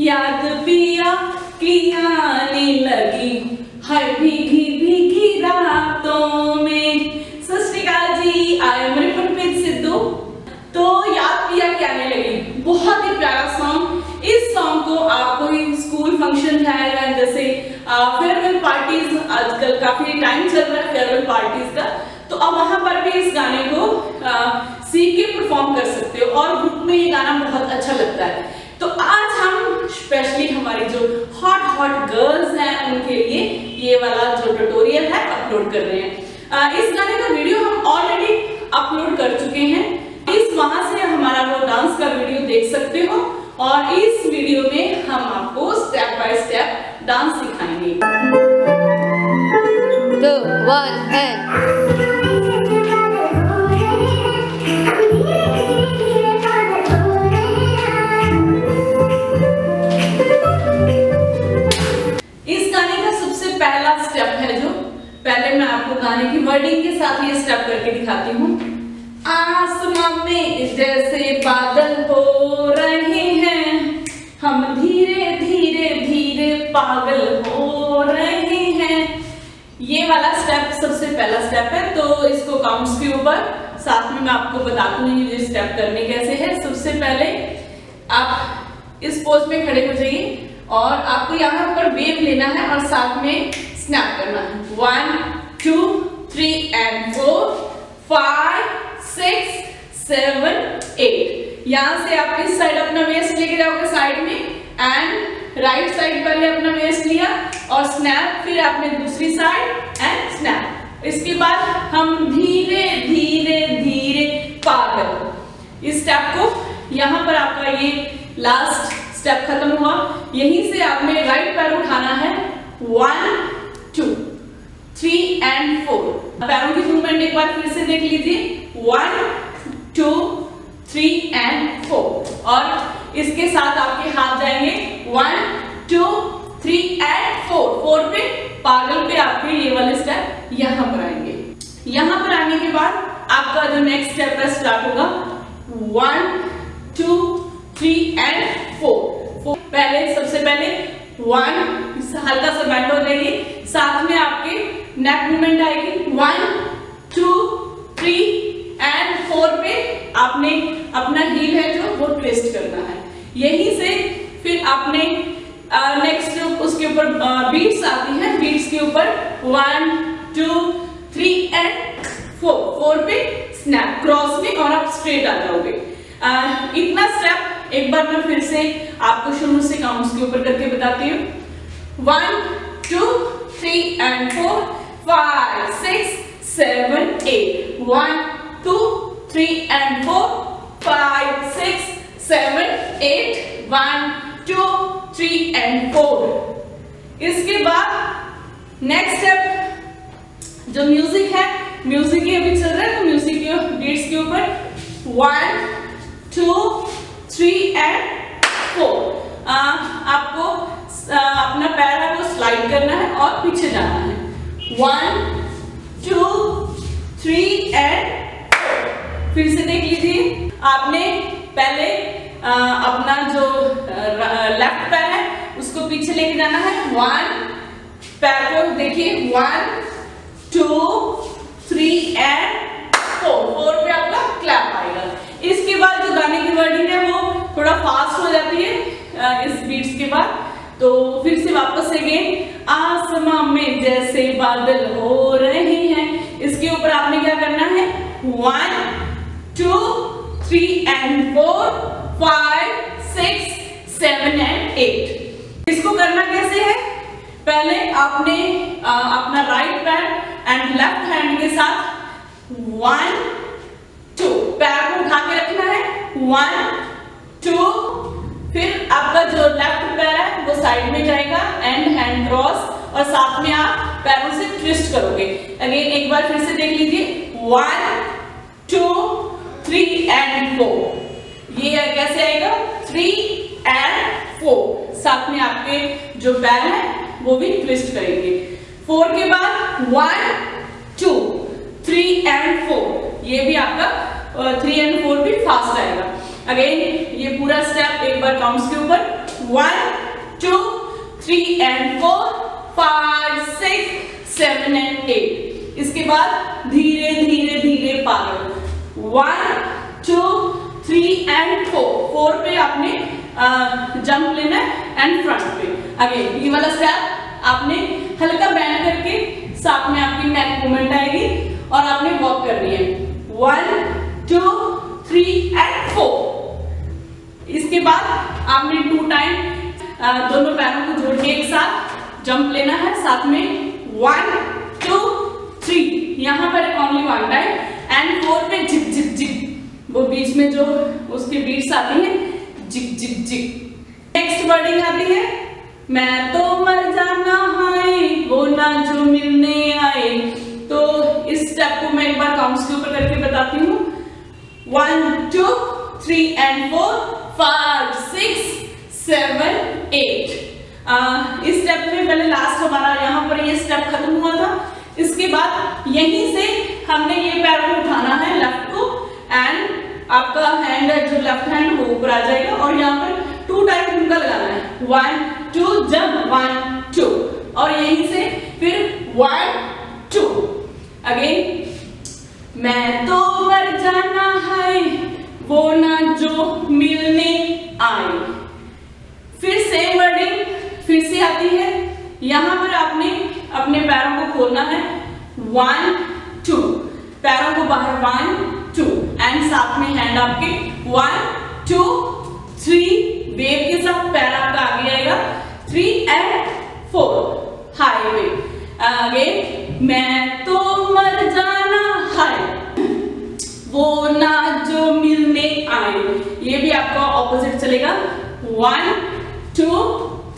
याद पिया की आने लगी हर भीगी भीगी रातों में। सत श्रीकाल जी आई एम रिपनप्रीत सिद्धू। तो याद पिया की आने लगी। बहुत ही प्यारा सॉन्ग इस सॉन्ग को आप कोई स्कूल फ़ंक्शन या जैसे फेयरवेल पार्टीज़ आजकल काफ़ी टाइम चल रहा है फेयरवेल पार्टीज़ का। तो अब वहाँ पर भी इस गाने को सीख के परफॉर्म कर सकते हो और ग्रुप में ये गाना बहुत अच्छा लगता है। तो आज स्पेशली हमारी जो हॉट हॉट गर्ल्स हैं उनके लिए ये वाला जो ट्यूटोरियल है अपलोड कर रहे हैं। इस गाने का वीडियो हम ऑलरेडी अपलोड कर चुके हैं। इस वहाँ से हमारा वो डांस का वीडियो देख सकते हो और इस वीडियो में हम आपको स्टेप बाय स्टेप डांस सिखाएँगे। Two, one, and पागल हो रहे हैं। ये वाला स्टेप सबसे पहला स्टेप है तो इसको काउंट्स के ऊपर। साथ में मैं आपको बताती हूँ ये स्टेप करने कैसे है। सबसे पहले आप इस पोज में खड़े हो जाइए और आपको यहाँ पर वेव लेना है और साथ में स्नैप करना है। One two three and four five six seven eight यहाँ से आप इस साइड अपना वेस्ट लेके जाओगे साइड में एंड राइट साइड पहले अपना वेस्ट लिया और स्नैप फिर आपने दूसरी साइड एंड स्नैप इसके बाद हम धीरे धीरे धीरे पागल इस स्टेप को यहाँ पर आपका ये लास्ट स्टेप खत्म हुआ। यहीं से आपने राइट पैर उठाना है। One two three and four पैरों की मूवमेंट एक बार फिर से देख लीजिए। One two three and four और इसके साथ आपके हाथ जाएँगे। One two three and four four पे पागल पे आपके ये वाले स्टेप यहाँ पर आएँगे। यहाँ पर आने के बाद आपका जो नेक्स्ट स्टेप है स्टार्ट होगा। One two three and four पहले, सबसे पहले वन हल्का सा बैंड हो जाएगी साथ में आपके नेक मूवमेंट आएगी। One two three and four पे आपने अपना हील है जो वो ट्विस्ट करना है। यहीं से आपने नेक्स्ट जो उसके ऊपर बीट्स आती है। बीट्स के ऊपर one two three and four four पे स्नैप क्रॉस में और आप स्ट्रेट आ जाओगे। इतना स्टेप एक बार मैं फिर से आपको शुरू से काउंट्स के ऊपर करके बताती हूँ। One two three and four five six seven eight one two three and four five six seven eight one two three and four इसके बाद नेक्स्ट स्टेप जो म्यूज़िक है म्यूज़िक ही अभी चल रहा है तो म्यूज़िक के बीट्स के ऊपर one two three and four आपको आ, अपना पैर वो स्लाइड करना है और पीछे जाना है. वन टू थ्री एंड फिर से देख लीजिए आपने पहले अपना जो लेफ़्ट पैर है, उसको पीछे लेके जाना है। वन पैर को देखिए। One two three and four four पे आपका क्लैप आएगा। इसके बाद जो गाने की वर्डिंग है, वो थोड़ा फास्ट हो जाती है इस बीट्स के बाद। तो फिर से वापस अगेन आसमां में जैसे बादल हो रहे हैं। इसके ऊपर आपने क्या करना है? One two three and four five six seven and eight इसको करना कैसे है? पहले आपने अपना राइट पैर एंड लेफ़्ट हैंड के साथ वन टू पैर को उठा के रखना है। वन टू फिर आपका जो लेफ़्ट पैर है, वो साइड में जाएगा एंड हैंड क्रॉस और साथ में आप पैरों से ट्विस्ट करोगे। अगेन एक बार फिर से देख लीजिए। One two three and four आएगा थ्री एंड फोर साथ में आपके जो पैर है, वो भी ट्विस्ट करेंगे। फोर के बाद one two three and four ये भी आपका थ्री एंड फोर भी फास्ट आएगा अगेन ये पूरा स्टेप एक बार काउंट्स के ऊपर। One two three and four five six seven and eight इसके बाद धीरे धीरे धीरे पागल। One two three and four four पे आपने जंप लेना है एंड फ्रंट पे. अगेन ये वाला स्टेप आपने हल्का बैंड करके साथ में आपकी नेक मूवमेंट आएगी और आपने वॉक करनी है. One two three and four इसके बाद आपने टू टाइम दोनों पैरों को जोड़ के एक साथ जंप लेना है. साथ में वन टू थ्री यहाँ पर only one time and four बीच में जो उसके बीट्स आती हैं, जिक जिक जिक। नेक्स्ट वर्डिंग आती है, मैं तो मर जाना है, वो ना जो मिलने आए। तो इस स्टेप को मैं एक बार काउंट्स के ऊपर करके बताती हूँ। One two three and four five six seven eight इस स्टेप में पहले लास्ट हमारा यहाँ पर ये स्टेप खत्म हुआ था। इसके बाद यहीं से हमने ये पैर को उठाना है लेफ़्ट को एंड आपका हैंड जो लेफ़्ट हैंड वो ऊपर आ जाएगा और यहाँ पर टू टाइम ठुमका लगाना है। वन टू जब वन टू और यहीं से फिर वन टू अगेन मैं तो मर जाना है, वो ना जो मिलने आए। फिर सेम वर्डिंग फिर से आती है। यहाँ पर आपने अपने पैरों को खोलना है। वन टू पैरों को बाहर वन एंड साथ में हैंड आपके वन टू थ्री वेव के साथ पैर आपका आगे आएगा। Three and four high wave again मैं तो मर जाना है। वो ना जो मिलने आए। ये भी आपका ऑपोजिट चलेगा। One two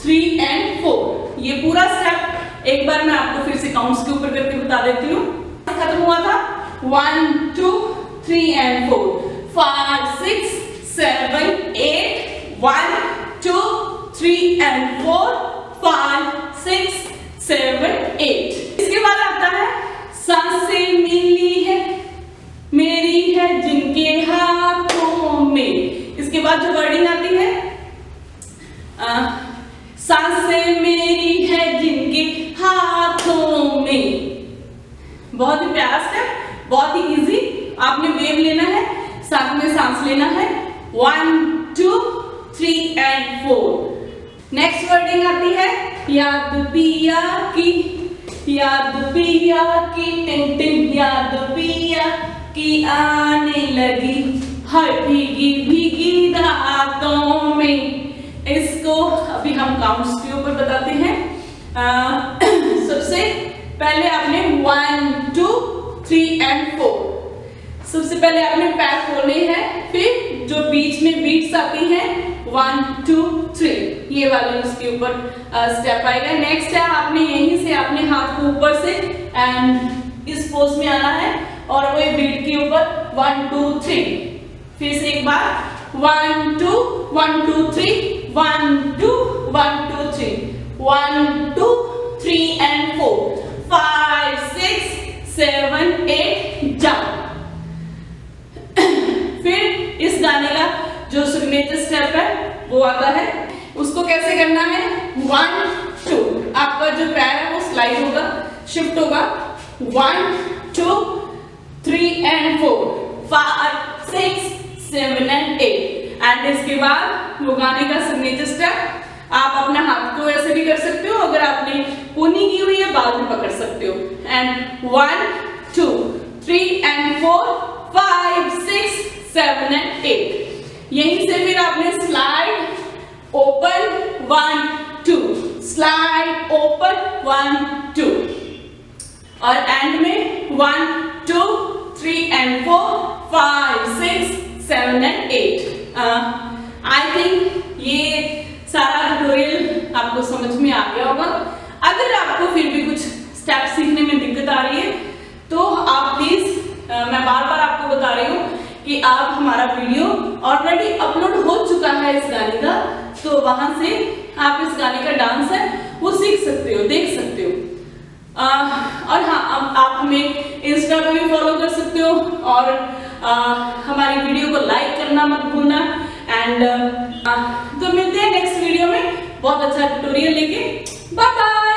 three and four ये पूरा स्टेप एक बार मैं आपको फिर से काउंट्स के ऊपर करके बता देती हूँ। खत्म हुआ था। One two three and four five six seven eight one two three and four five six seven eight इसके बाद आता है, साँसें मिली है, मेरी है जिनके हाथों में। इसके बाद जो वर्डिंग आती है साँसें मेरी है जिनके हाथों में। बहुत ही प्यारा स्टेप बहुत ही इजी आपने वेव लेना है, साथ में सांस लेना है। One two three and four next wording आती है, याद पिया की, याद पिया की टिन टिन याद पिया की आने लगी। हर भीगी भीगी रातों में। इसको अभी हम काउंट्स के ऊपर बताते हैं। सबसे पहले आपने one two three and four सबसे पहले आपने पैर खोलने हैं, फिर जो बीच में बीट्स आती हैं वन टू थ्री ये वाले उसके ऊपर स्टेप आएगा। नेक्स्ट है, आपने यहीं से आपने हाथ को ऊपर से एंड इस पोज में आना है और वही बीट के ऊपर वन टू थ्री फिर से एक बार one two one two three one two one two three one two three and four five six seven eight jump फिर इस गाने का जो सिग्नेचर स्टेप है, वो आता है। उसको कैसे करना है? वन टू आपका जो पैर है, वो स्लाइड होगा शिफ्ट होगा। One two three and four five six seven and eight and इसके बाद वो गाने का सिग्नेचर स्टेप आप अपना हाथ को ऐसे भी कर सकते हो, अगर आपने पुनी की हुई है बाद में पकड़ सकते हो। And one two three and four five seven and eight यहीं से फिर आपने slide open one two slide open one two और एंड में one two three and four five six seven and eight I think ये सारा tutorial आपको समझ में आ गया होगा। अगर आपको फिर भी कुछ स्टेप सीखने में दिक्कत आ रही है तो आप प्लीज़ मैं बार बार आपको बता रही हूँ कि आप हमारा वीडियो ऑलरेडी अपलोड हो चुका है इस गाने का तो वहाँ से आप इस गाने का डांस है वो सीख सकते हो देख सकते हो। आ, और हाँ अब आप हमें इंस्टा पे भी फॉलो कर सकते हो और आ, हमारी वीडियो को लाइक करना मत भूलना एंड तो मिलते हैं नेक्स्ट वीडियो में। बहुत अच्छा ट्यूटोरियल लेके। Bye bye